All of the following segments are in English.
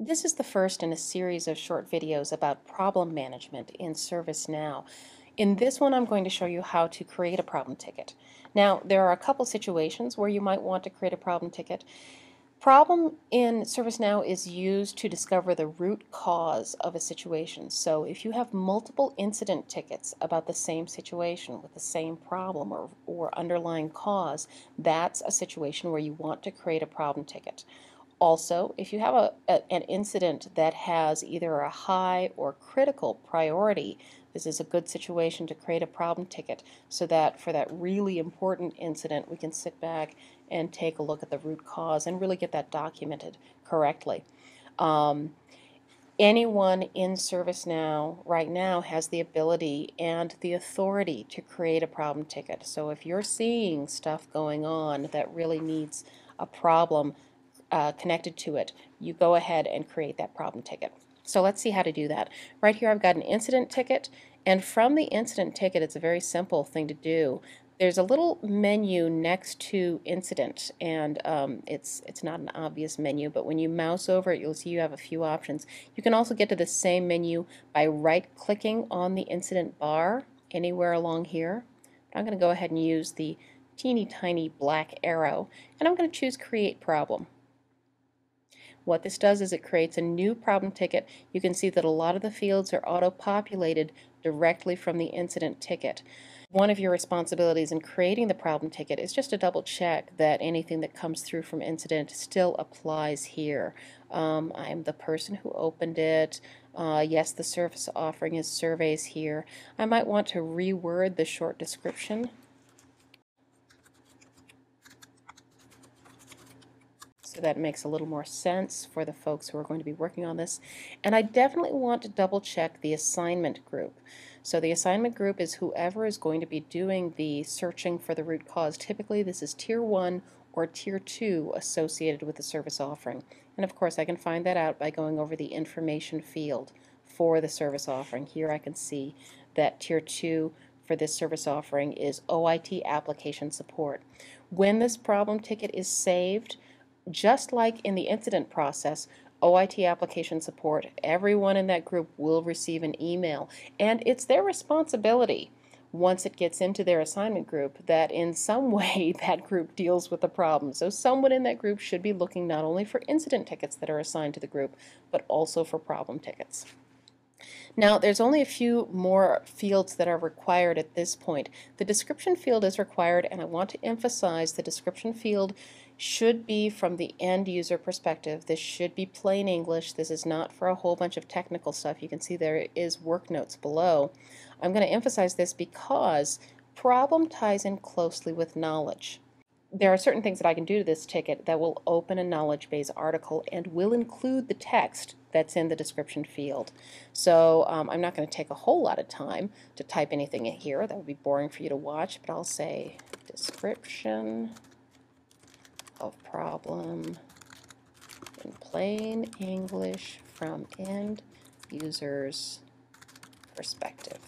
This is the first in a series of short videos about problem management in ServiceNow. In this one I'm going to show you how to create a problem ticket. Now there are a couple situations where you might want to create a problem ticket. Problem in ServiceNow is used to discover the root cause of a situation. So if you have multiple incident tickets about the same situation with the same problem or, or underlying cause, that's a situation where you want to create a problem ticket. Also, if you have a, a, an incident that has either a high or critical priority, this is a good situation to create a problem ticket so that for that really important incident we can sit back and take a look at the root cause and really get that documented correctly. Um, anyone in ServiceNow right now has the ability and the authority to create a problem ticket. So if you're seeing stuff going on that really needs a problem uh, connected to it, you go ahead and create that problem ticket. So let's see how to do that. Right here I've got an incident ticket, and from the incident ticket, it's a very simple thing to do. There's a little menu next to incident, and um, it's it's not an obvious menu, but when you mouse over it, you'll see you have a few options. You can also get to the same menu by right-clicking on the incident bar anywhere along here. I'm going to go ahead and use the teeny tiny black arrow, and I'm going to choose Create Problem. What this does is it creates a new problem ticket. You can see that a lot of the fields are auto-populated directly from the incident ticket. One of your responsibilities in creating the problem ticket is just to double check that anything that comes through from incident still applies here. Um, I'm the person who opened it. Uh, yes, the service offering is surveys here. I might want to reword the short description that makes a little more sense for the folks who are going to be working on this. And I definitely want to double check the assignment group. So the assignment group is whoever is going to be doing the searching for the root cause. Typically this is tier 1 or tier 2 associated with the service offering. And of course I can find that out by going over the information field for the service offering. Here I can see that tier 2 for this service offering is OIT application support. When this problem ticket is saved, just like in the incident process, OIT application support, everyone in that group will receive an email. And it's their responsibility once it gets into their assignment group that in some way that group deals with the problem. So someone in that group should be looking not only for incident tickets that are assigned to the group, but also for problem tickets. Now, there's only a few more fields that are required at this point. The description field is required, and I want to emphasize the description field should be from the end user perspective. This should be plain English. This is not for a whole bunch of technical stuff. You can see there is work notes below. I'm going to emphasize this because problem ties in closely with knowledge. There are certain things that I can do to this ticket that will open a knowledge base article and will include the text that's in the description field. So um, I'm not going to take a whole lot of time to type anything in here. That would be boring for you to watch, but I'll say description of problem in plain English from end user's perspective.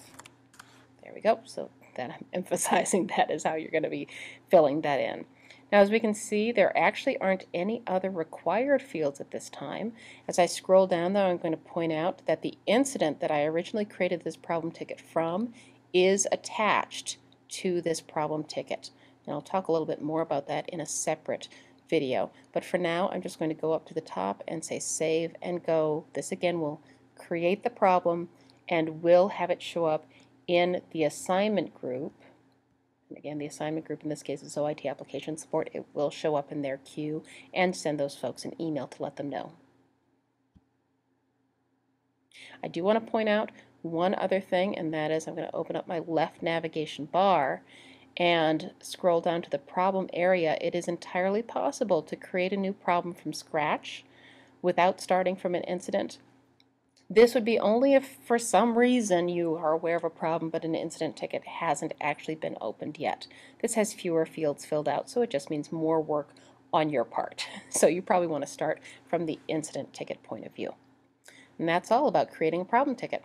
There we go. So that I'm emphasizing that is how you're going to be filling that in. Now as we can see there actually aren't any other required fields at this time. As I scroll down though I'm going to point out that the incident that I originally created this problem ticket from is attached to this problem ticket. And I'll talk a little bit more about that in a separate video. But for now, I'm just going to go up to the top and say save and go. This again will create the problem and will have it show up in the assignment group. And again, the assignment group in this case is OIT application support. It will show up in their queue and send those folks an email to let them know. I do want to point out one other thing, and that is I'm going to open up my left navigation bar and scroll down to the problem area, it is entirely possible to create a new problem from scratch without starting from an incident. This would be only if for some reason you are aware of a problem but an incident ticket hasn't actually been opened yet. This has fewer fields filled out so it just means more work on your part. So you probably want to start from the incident ticket point of view. And that's all about creating a problem ticket.